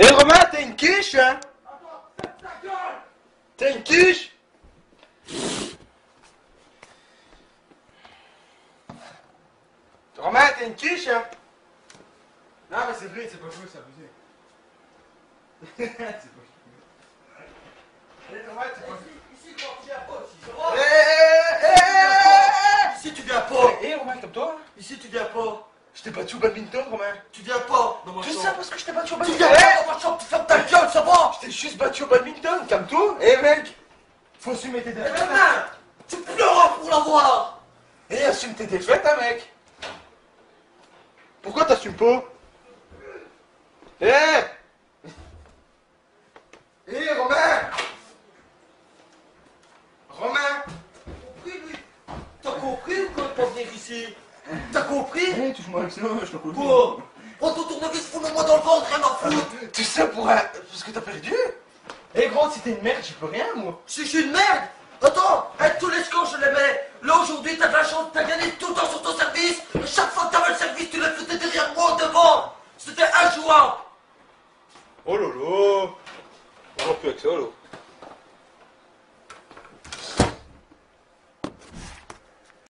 Eh Romain, t'as une quiche hein? T'as une quiche? Romain, t'as une quiche hein? Non mais c'est vrai, c'est pas fou, c'est abusé. c'est pas fou. Eh Romain, c'est pas fou. Ici, quand tu viens pas, ici, Eh, eh, Ici, tu viens pas. eh, Romain, comme toi? Ici, tu viens pas. Je t'ai battu au badminton, Romain. Tu viens pas dans ma Tout ça parce que je t'ai battu au badminton. Eh, tu fermes ta gueule, ça va. Je t'ai juste battu au badminton, calme-toi. Eh mec, faut assumer tes Eh défaites. Romain, tu pleuras pour l'avoir. Eh, assume tes défaites, hein, mec. Pourquoi t'assumes pas? Eh! Eh, Romain. Romain. Compris, lui T'as compris ou quoi de pas venir ici? T'as compris? Eh, touche-moi avec ça, je t'en Quoi Prends ton tournevis, fous-le-moi dans le ventre, rien à foutre Tout ça pour un... Parce que t'as perdu Eh, gros, si t'es une merde, j'y peux rien, moi. Si je suis une merde Attends, avec tous les scores, je les mets. Là, aujourd'hui, t'as de la chance, t'as gagné tout le temps sur ton service. Et chaque fois que t'avais le service, tu le faisais derrière moi, devant. C'était injouable. Oh lolo On va plus avec ça.